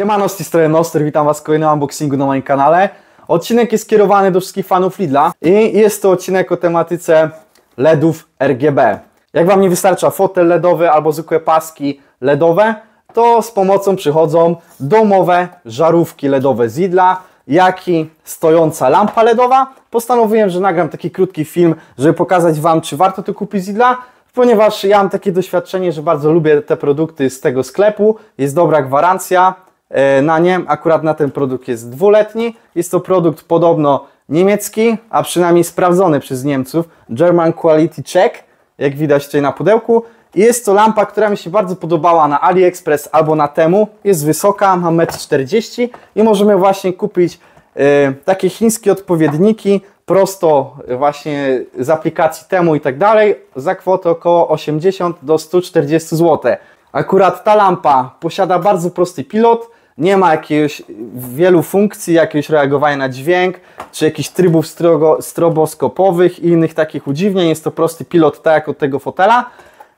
Siemano, z tej strony Noster, witam Was w kolejnym unboxingu na moim kanale. Odcinek jest skierowany do wszystkich fanów Lidla i jest to odcinek o tematyce LEDów RGB. Jak Wam nie wystarcza fotel LEDowy albo zwykłe paski LEDowe, to z pomocą przychodzą domowe żarówki LEDowe z Lidla, jak i stojąca lampa LEDowa. Postanowiłem, że nagram taki krótki film, żeby pokazać Wam, czy warto to kupić z Lidla, ponieważ ja mam takie doświadczenie, że bardzo lubię te produkty z tego sklepu. Jest dobra gwarancja na nie. Akurat na ten produkt jest dwuletni. Jest to produkt podobno niemiecki, a przynajmniej sprawdzony przez Niemców. German Quality Check, jak widać tutaj na pudełku. I jest to lampa, która mi się bardzo podobała na AliExpress albo na Temu. Jest wysoka, ma 1,40 m i możemy właśnie kupić e, takie chińskie odpowiedniki prosto właśnie z aplikacji Temu i tak dalej za kwotę około 80 do 140 zł. Akurat ta lampa posiada bardzo prosty pilot, nie ma jakiegoś wielu funkcji, jakiegoś reagowania na dźwięk, czy jakichś trybów strogo, stroboskopowych i innych takich udziwnień. Jest to prosty pilot, tak jak od tego fotela.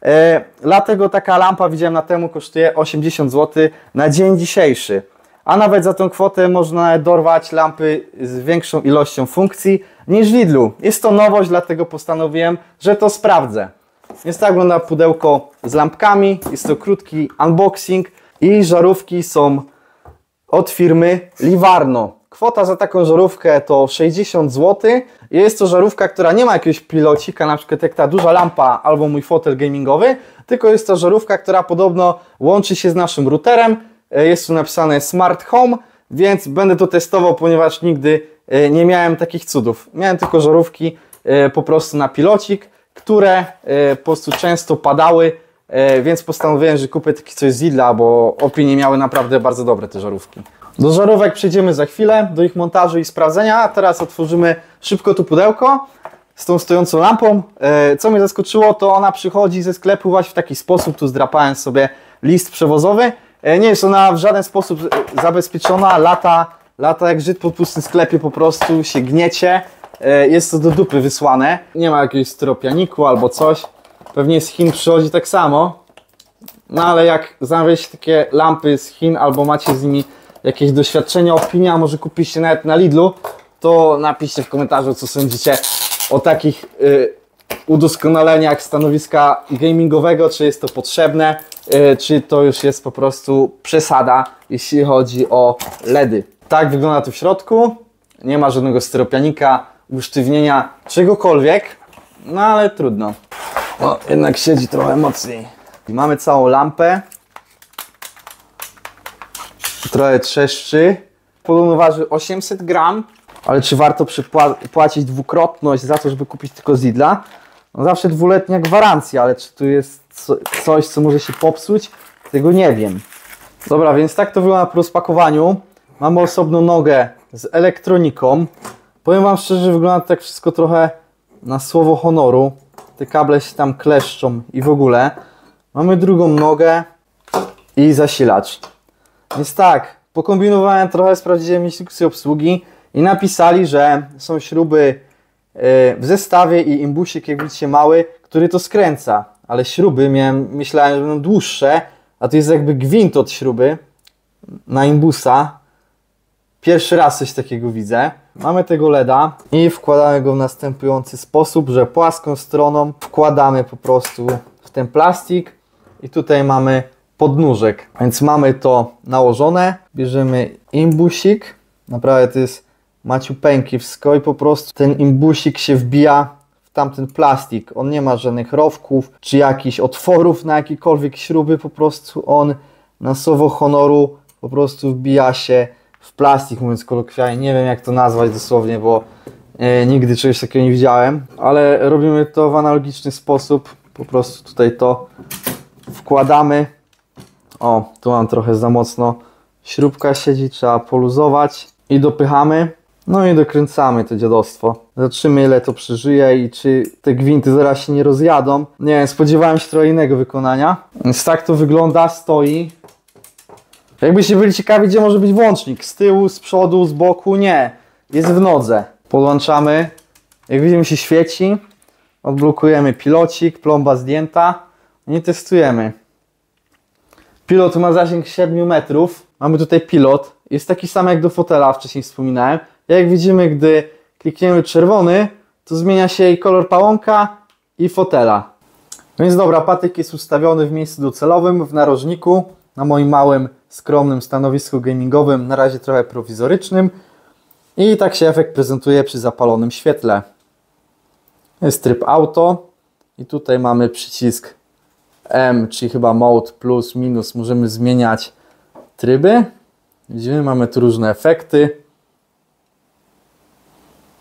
E, dlatego taka lampa, widziałem na temu, kosztuje 80 zł na dzień dzisiejszy. A nawet za tą kwotę można dorwać lampy z większą ilością funkcji niż w Lidlu. Jest to nowość, dlatego postanowiłem, że to sprawdzę. Jest tak wygląda pudełko z lampkami, jest to krótki unboxing i żarówki są od firmy Livarno. Kwota za taką żarówkę to 60 zł. Jest to żarówka, która nie ma jakiegoś pilocika, na przykład jak ta duża lampa albo mój fotel gamingowy, tylko jest to żarówka, która podobno łączy się z naszym routerem. Jest tu napisane Smart Home, więc będę to testował, ponieważ nigdy e, nie miałem takich cudów. Miałem tylko żarówki e, po prostu na pilocik, które e, po prostu często padały, więc postanowiłem, że kupię taki coś z Lidla, bo opinie miały naprawdę bardzo dobre te żarówki. Do żarówek przejdziemy za chwilę, do ich montażu i sprawdzenia, teraz otworzymy szybko tu pudełko z tą stojącą lampą. Co mnie zaskoczyło, to ona przychodzi ze sklepu właśnie w taki sposób, tu zdrapałem sobie list przewozowy. Nie jest ona w żaden sposób zabezpieczona, lata, lata jak Żyd po pustym sklepie po prostu się gniecie. Jest to do dupy wysłane. Nie ma jakiegoś styropianiku albo coś. Pewnie z Chin przychodzi tak samo. No ale jak zamawiacie takie lampy z Chin albo macie z nimi jakieś doświadczenia, opinia, może kupicie nawet na Lidlu, to napiszcie w komentarzu, co sądzicie o takich y, udoskonaleniach stanowiska gamingowego, czy jest to potrzebne, y, czy to już jest po prostu przesada, jeśli chodzi o LEDy. Tak wygląda to w środku. Nie ma żadnego styropianika, usztywnienia, czegokolwiek, no ale trudno. O, jednak siedzi trochę mocniej. Mamy całą lampę. Trochę trzeszczy. Podobno waży 800 gram, ale czy warto płacić dwukrotność za to, żeby kupić tylko z Lidla? No zawsze dwuletnia gwarancja, ale czy tu jest co, coś, co może się popsuć? Tego nie wiem. Dobra, więc tak to wygląda po rozpakowaniu. Mamy osobną nogę z elektroniką. Powiem Wam szczerze, wygląda tak wszystko trochę na słowo honoru. Te kable się tam kleszczą i w ogóle. Mamy drugą nogę i zasilacz. Więc tak, pokombinowałem trochę, sprawdziłem instrukcję obsługi i napisali, że są śruby e, w zestawie i imbusik, jak widzicie, mały, który to skręca. Ale śruby miałem, myślałem, że będą dłuższe, a to jest jakby gwint od śruby na imbusa. Pierwszy raz coś takiego widzę. Mamy tego LEDa i wkładamy go w następujący sposób, że płaską stroną wkładamy po prostu w ten plastik i tutaj mamy podnóżek. Więc mamy to nałożone. Bierzemy imbusik. Naprawdę to jest maciupeńki wszystko i po prostu ten imbusik się wbija w tamten plastik. On nie ma żadnych rowków czy jakichś otworów na jakiekolwiek śruby. Po prostu on na słowo honoru po prostu wbija się w plastik, mówiąc kolokwialnie. Nie wiem jak to nazwać dosłownie, bo e, nigdy czegoś takiego nie widziałem. Ale robimy to w analogiczny sposób. Po prostu tutaj to wkładamy. O, tu mam trochę za mocno. Śrubka siedzi, trzeba poluzować i dopychamy. No i dokręcamy to dziadostwo. Zobaczymy ile to przeżyje i czy te gwinty zaraz się nie rozjadą. Nie spodziewałem się trochę innego wykonania. Więc tak to wygląda, stoi. Jakbyście byli ciekawi, gdzie może być włącznik. Z tyłu, z przodu, z boku, nie. Jest w nodze. Podłączamy. Jak widzimy się świeci. Odblokujemy pilocik, plomba zdjęta. I testujemy. Pilot ma zasięg 7 metrów. mamy tutaj pilot. Jest taki sam jak do fotela, wcześniej wspominałem. Jak widzimy, gdy klikniemy czerwony, to zmienia się i kolor pałąka i fotela. Więc dobra, patyk jest ustawiony w miejscu docelowym, w narożniku, na moim małym, skromnym stanowisku gamingowym, na razie trochę prowizorycznym. I tak się efekt prezentuje przy zapalonym świetle. Jest tryb auto i tutaj mamy przycisk M, czyli chyba mode plus, minus. Możemy zmieniać tryby. Widzimy, mamy tu różne efekty.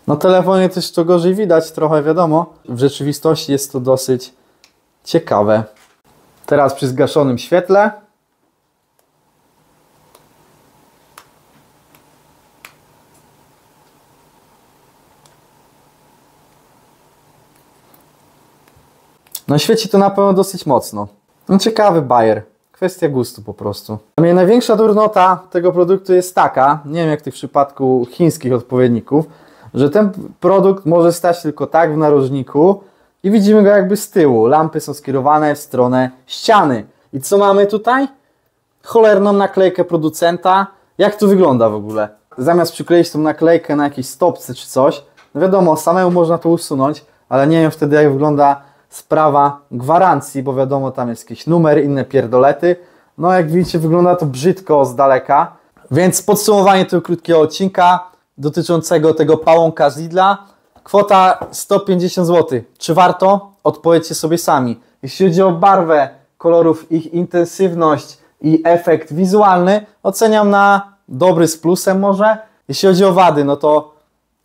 Na telefonie też to gorzej widać, trochę wiadomo. W rzeczywistości jest to dosyć ciekawe. Teraz przy zgaszonym świetle. No świeci to na pewno dosyć mocno. No ciekawy bajer. Kwestia gustu po prostu. Dla mnie największa durnota tego produktu jest taka, nie wiem jak w tym przypadku chińskich odpowiedników, że ten produkt może stać tylko tak w narożniku i widzimy go jakby z tyłu. Lampy są skierowane w stronę ściany. I co mamy tutaj? Cholerną naklejkę producenta. Jak to wygląda w ogóle? Zamiast przykleić tą naklejkę na jakiejś stopce czy coś, no wiadomo, samemu można to usunąć, ale nie wiem wtedy jak wygląda sprawa gwarancji, bo wiadomo, tam jest jakiś numer, inne pierdolety. No jak widzicie, wygląda to brzydko z daleka. Więc podsumowanie tego krótkiego odcinka dotyczącego tego pałąka z Lidla. Kwota 150 zł. Czy warto? Odpowiedzcie sobie sami. Jeśli chodzi o barwę kolorów, ich intensywność i efekt wizualny, oceniam na dobry z plusem może. Jeśli chodzi o wady, no to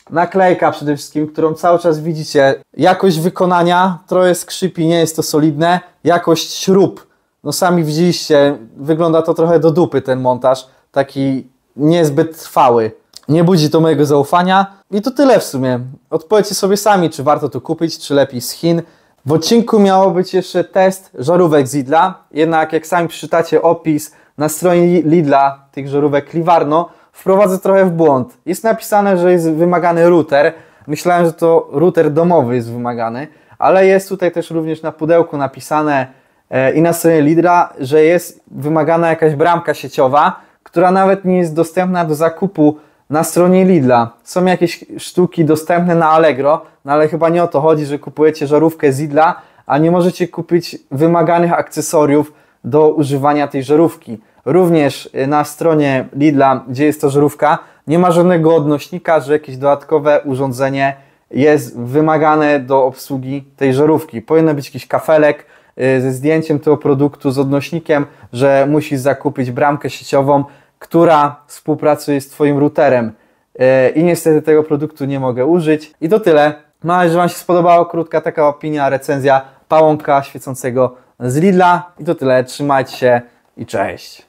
naklejka przede wszystkim, którą cały czas widzicie. Jakość wykonania trochę skrzypi, nie jest to solidne. Jakość śrub, no sami widzieliście, wygląda to trochę do dupy ten montaż. Taki niezbyt trwały. Nie budzi to mojego zaufania. I to tyle w sumie. Odpowiedzcie sobie sami, czy warto to kupić, czy lepiej z Chin. W odcinku miało być jeszcze test żarówek z Lidla, jednak jak sami przeczytacie opis na stronie Lidla tych żarówek Liwarno, wprowadzę trochę w błąd. Jest napisane, że jest wymagany router. Myślałem, że to router domowy jest wymagany, ale jest tutaj też również na pudełku napisane e, i na stronie Lidla, że jest wymagana jakaś bramka sieciowa, która nawet nie jest dostępna do zakupu na stronie Lidla. Są jakieś sztuki dostępne na Allegro, no ale chyba nie o to chodzi, że kupujecie żarówkę z Lidla, a nie możecie kupić wymaganych akcesoriów do używania tej żarówki. Również y, na stronie Lidla, gdzie jest to żarówka, nie ma żadnego odnośnika, że jakieś dodatkowe urządzenie jest wymagane do obsługi tej żarówki. Powinno być jakiś kafelek y, ze zdjęciem tego produktu, z odnośnikiem, że musisz zakupić bramkę sieciową, która współpracuje z Twoim routerem. E, I niestety tego produktu nie mogę użyć. I to tyle. Mam nadzieję, że Wam się spodobało. Krótka taka opinia, recenzja pałąka świecącego z Lidla. I to tyle. Trzymajcie się i cześć.